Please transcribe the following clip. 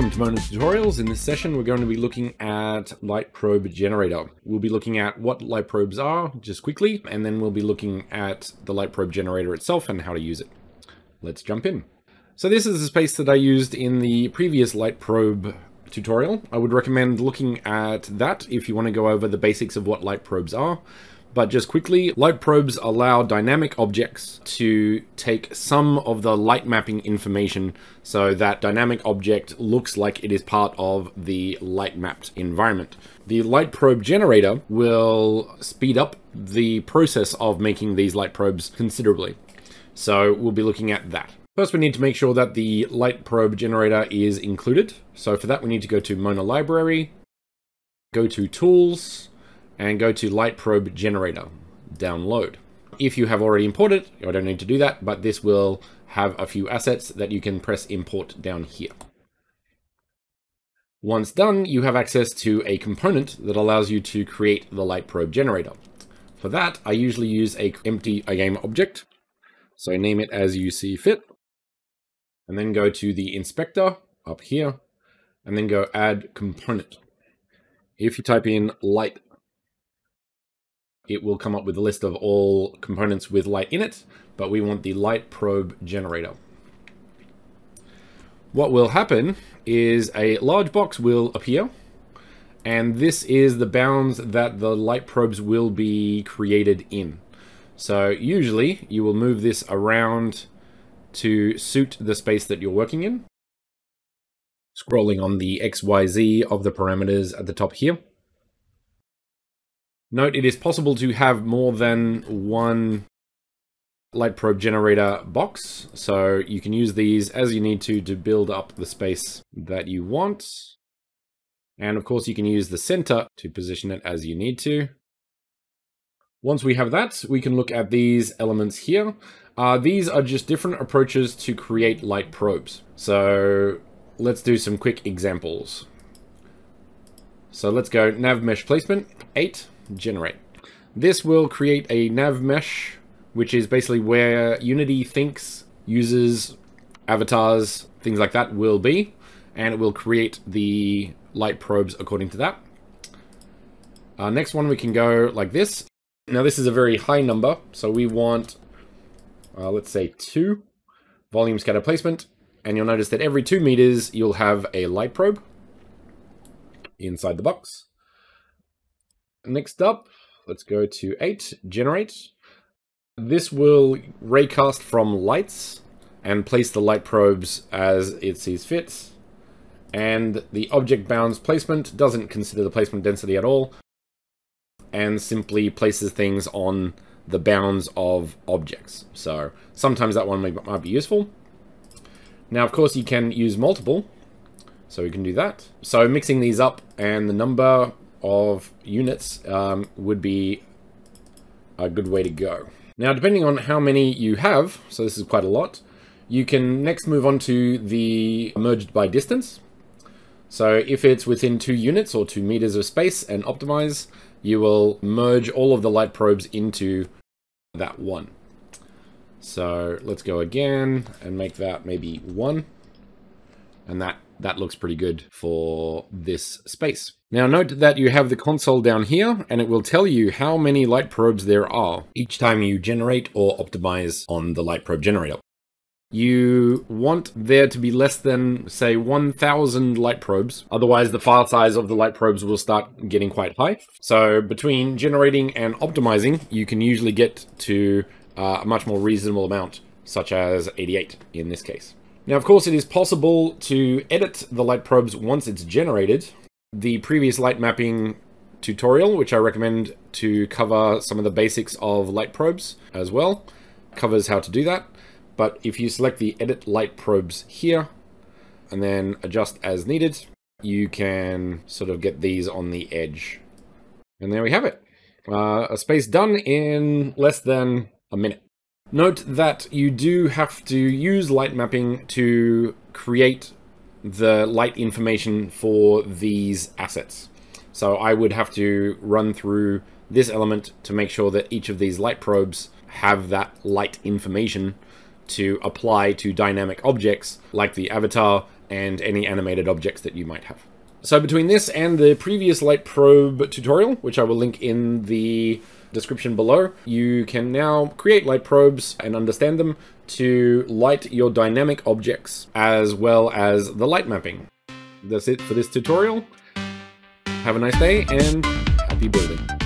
Welcome to Mona Tutorials. In this session, we're going to be looking at Light Probe Generator. We'll be looking at what light probes are, just quickly, and then we'll be looking at the Light Probe Generator itself and how to use it. Let's jump in. So this is the space that I used in the previous Light Probe tutorial. I would recommend looking at that if you want to go over the basics of what light probes are. But just quickly, light probes allow dynamic objects to take some of the light mapping information so that dynamic object looks like it is part of the light mapped environment. The light probe generator will speed up the process of making these light probes considerably. So we'll be looking at that. First, we need to make sure that the light probe generator is included. So for that, we need to go to Mona Library, go to Tools, and go to Light Probe Generator, download. If you have already imported, I don't need to do that, but this will have a few assets that you can press import down here. Once done, you have access to a component that allows you to create the light probe generator. For that, I usually use a empty a game object. So name it as you see fit. And then go to the inspector up here, and then go add component. If you type in light it will come up with a list of all components with light in it, but we want the light probe generator. What will happen is a large box will appear, and this is the bounds that the light probes will be created in. So usually you will move this around to suit the space that you're working in. Scrolling on the XYZ of the parameters at the top here. Note it is possible to have more than one light probe generator box, so you can use these as you need to to build up the space that you want. And of course you can use the center to position it as you need to. Once we have that, we can look at these elements here. Uh, these are just different approaches to create light probes. So let's do some quick examples. So let's go nav mesh placement, 8 generate. This will create a nav mesh, which is basically where Unity thinks users, avatars, things like that will be, and it will create the light probes according to that. Uh, next one, we can go like this. Now this is a very high number, so we want, uh, let's say two, volume scatter placement, and you'll notice that every two meters, you'll have a light probe inside the box. Next up, let's go to 8, Generate. This will raycast from lights and place the light probes as it sees fit. And the object bounds placement doesn't consider the placement density at all and simply places things on the bounds of objects. So sometimes that one might, might be useful. Now, of course, you can use multiple, so we can do that. So mixing these up and the number of units um, would be a good way to go. Now, depending on how many you have, so this is quite a lot, you can next move on to the merged by distance. So if it's within two units or two meters of space and optimize, you will merge all of the light probes into that one. So let's go again and make that maybe one. And that that looks pretty good for this space. Now note that you have the console down here and it will tell you how many light probes there are each time you generate or optimize on the light probe generator. You want there to be less than, say, 1000 light probes. Otherwise, the file size of the light probes will start getting quite high. So between generating and optimizing, you can usually get to uh, a much more reasonable amount, such as 88 in this case. Now, of course, it is possible to edit the light probes once it's generated. The previous light mapping tutorial, which I recommend to cover some of the basics of light probes as well, covers how to do that. But if you select the edit light probes here, and then adjust as needed, you can sort of get these on the edge. And there we have it. Uh, a space done in less than a minute. Note that you do have to use light mapping to create the light information for these assets. So I would have to run through this element to make sure that each of these light probes have that light information to apply to dynamic objects like the avatar and any animated objects that you might have. So between this and the previous light probe tutorial, which I will link in the description below, you can now create light probes and understand them to light your dynamic objects as well as the light mapping. That's it for this tutorial. Have a nice day and happy building.